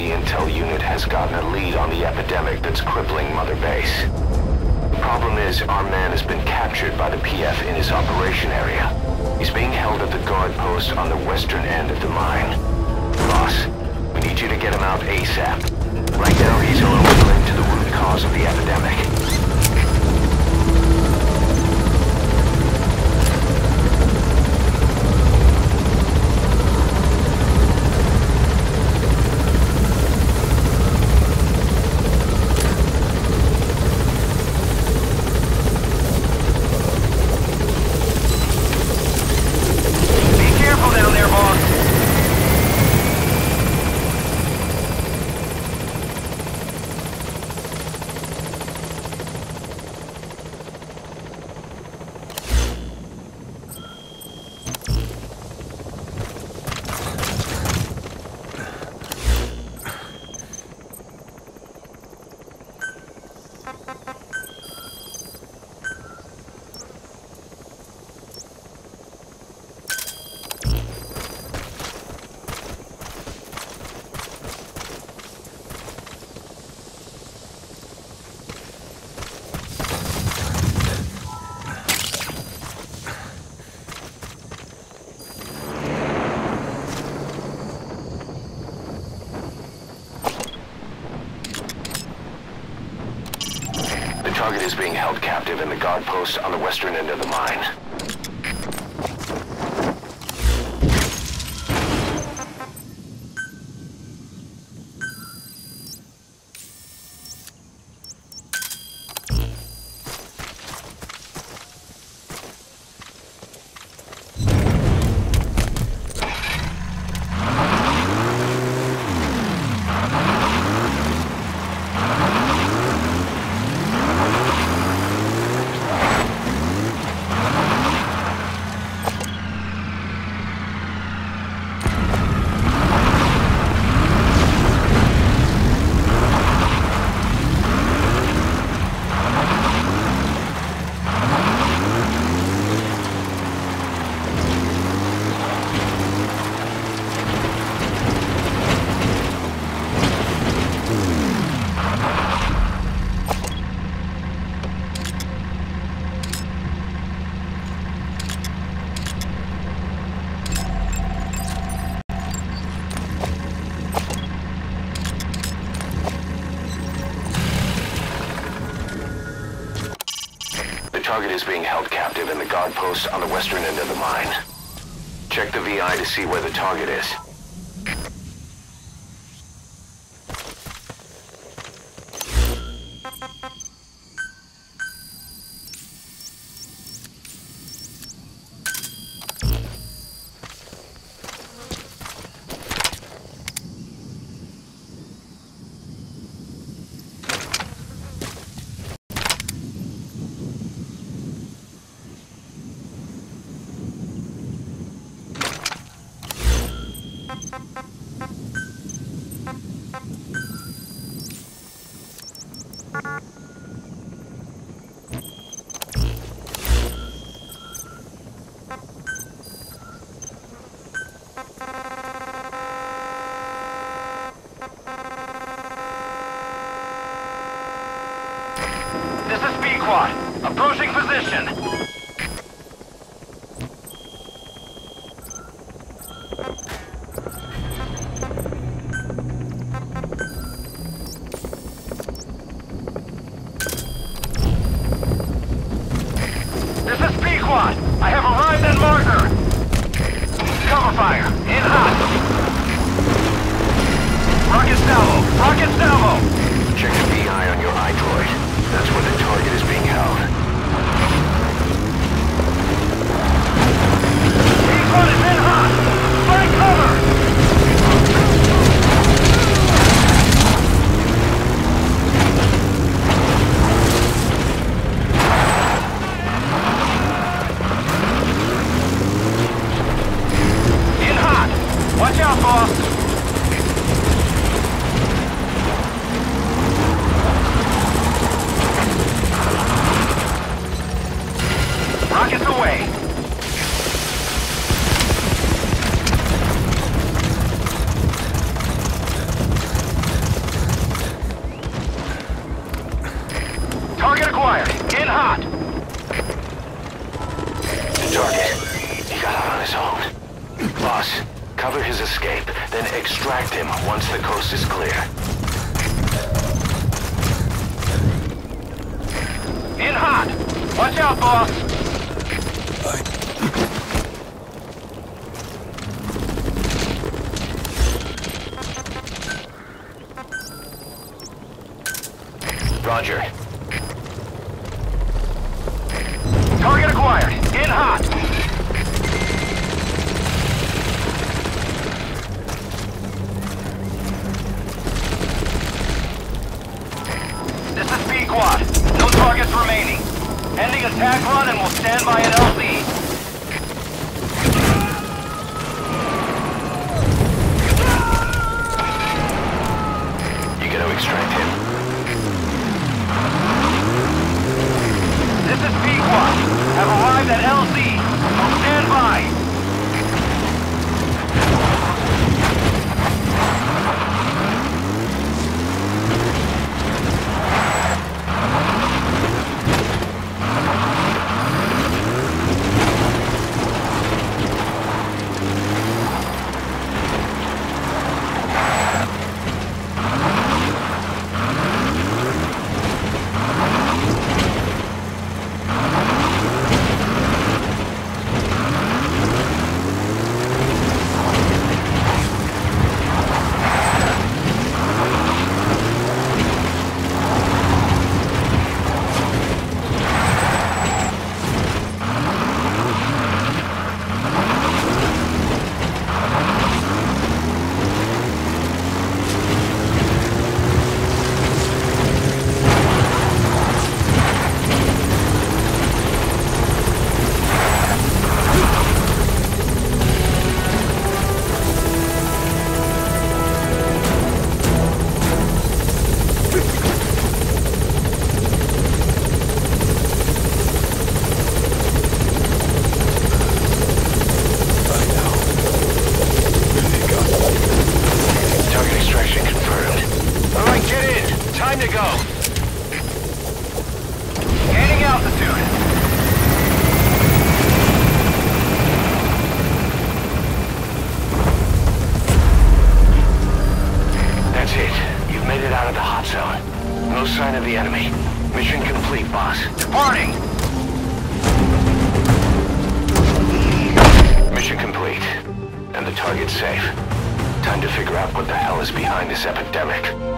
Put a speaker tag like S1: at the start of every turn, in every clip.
S1: the intel unit has gotten a lead on the epidemic that's crippling Mother Base. The problem is, our man has been captured by the PF in his operation area. He's being held at the guard post on the western end of the mine. Boss, we need you to get him out ASAP. Right now, he's our is being held captive in the guard post on the western end of the mine. target is being held captive in the guard post on the western end of the mine. Check the VI to see where the target is.
S2: Position. away. Target acquired. In hot.
S1: Target. He got out on his own. Boss, cover his escape, then extract him once the coast is clear.
S2: In hot! Watch out, boss!
S1: Roger.
S2: Target acquired. In hot. This is Pequod. No targets remaining. Ending attack run and we'll stand by at LZ.
S1: Extract him.
S2: This is Pequod. Have arrived at LZ. Stand by.
S1: Enemy. Mission complete, boss.
S2: Departing.
S1: Mission complete. And the target's safe. Time to figure out what the hell is behind this epidemic.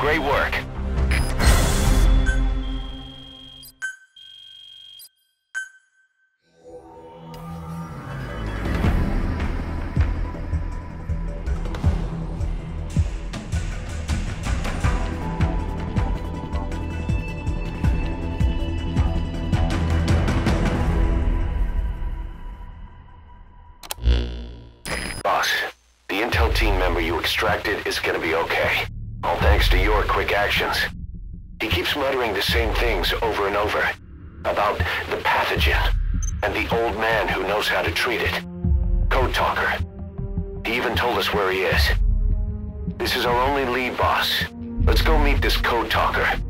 S1: Great work. Boss, the intel team member you extracted is gonna be okay. Thanks to your quick actions. He keeps muttering the same things over and over. About the pathogen, and the old man who knows how to treat it. Code Talker. He even told us where he is. This is our only lead, boss. Let's go meet this Code Talker.